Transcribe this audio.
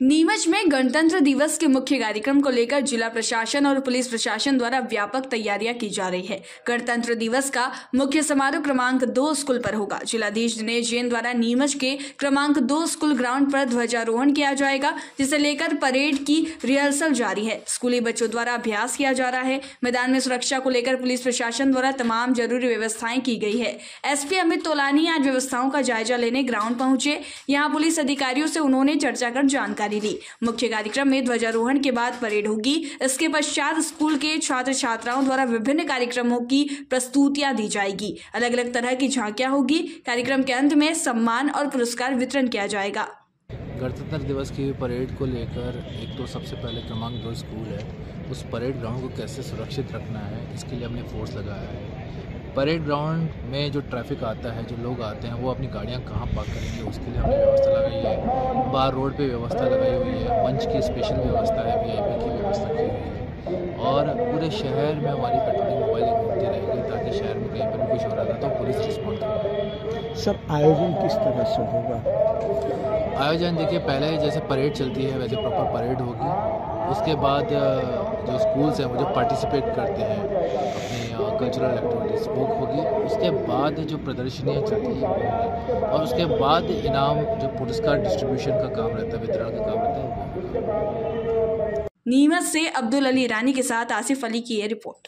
नीमच में गणतंत्र दिवस के मुख्य कार्यक्रम को लेकर जिला प्रशासन और पुलिस प्रशासन द्वारा व्यापक तैयारियाँ की जा रही है। गणतंत्र दिवस का मुख्य समारोह क्रमांक दो स्कूल पर होगा। जिलाधीश दिनेश जैन द्वारा नीमच के क्रमांक दो स्कूल ग्राउंड पर ध्वजारोहण किया जाएगा, जिसे लेकर परेड की रिहर्सल जारी है। स्कूली बच्चों द्वारा अभ्यास किया जा रहा है। मैदान में सुरक्षा को लेकर पुलिस प्रशासन द्वारा तमाम ज़रूरी व्यवस्थाएँ की गई है। एसपी अमित तोलानी आज व्यवस्थाओं का जायजा लेने ग्राउंड पहुँचे। यहाँ पुलिस अधिकारियों से उन्होंने चर्चा कर जानकारी जानकारी दी मुख्य कार्यक्रम में ध्वजारोहण के बाद परेड होगी। इसके पश्चात स्कूल के छात्र छात्राओं द्वारा विभिन्न कार्यक्रमों की प्रस्तुतियाँ दी जाएगी। अलग अलग तरह की झांकियाँ होगी। कार्यक्रम के अंत में सम्मान और पुरस्कार वितरण किया जाएगा। गणतंत्र दिवस की परेड को लेकर एक तो सबसे पहले क्रमांक दो स्कूल है। उस परेड ग्राउंड को कैसे सुरक्षित रखना है, इसके लिए हमने फोर्स लगाया है। परेड ग्राउंड में जो ट्रैफ़िक आता है जो लोग आते हैं वो अपनी गाड़ियाँ कहाँ पार्क करेंगे उसके लिए हमने व्यवस्था लगाई है। बार रोड पे व्यवस्था लगाई हुई है मंच की स्पेशल व्यवस्था है वीआईपी की व्यवस्था की हुई है। और पूरे शहर में हमारी पेट्रोलिंग मोबाइल घूमती रहेगी ताकि शहर में कहीं पर भी कुछ हो रहा था तो पुलिस रिस्पॉन्ड कर सब आयोजन किस तरह से होगा? आयोजन देखिए पहले जैसे परेड चलती है वैसे प्रॉपर परेड होगी। उसके बाद जो स्कूल्स हैं वो जो पार्टिसिपेट करते हैं, अपने कल्चरल एक्टिविटीज़ वो होगी। उसके बाद जो प्रदर्शनियाँ चलती हैं, और उसके बाद इनाम, जो पुरस्कार डिस्ट्रीब्यूशन का काम रहता है, वितरण का काम रहता है नीमच से अब्दुल अली रानी के साथ आसिफ अली की ये रिपोर्ट